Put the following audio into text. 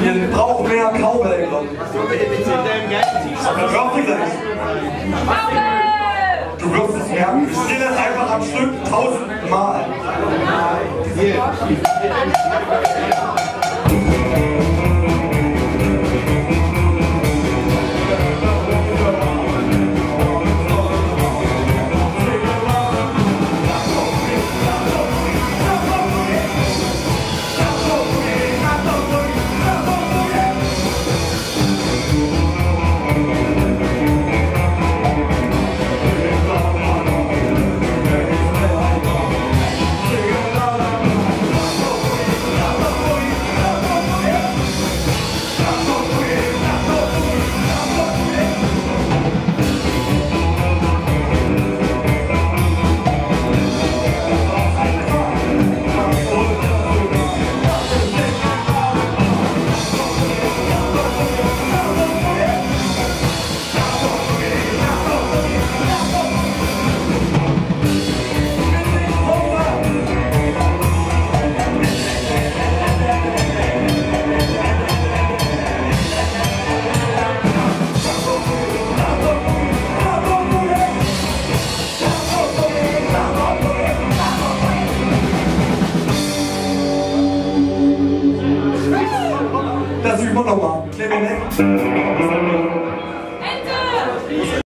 Wir brauchen mehr Cowbell, glaube ich. Hör gleich. Du wirst es merken. Ich spiele das einfach am Stück tausendmal. 看到了吗？没没没。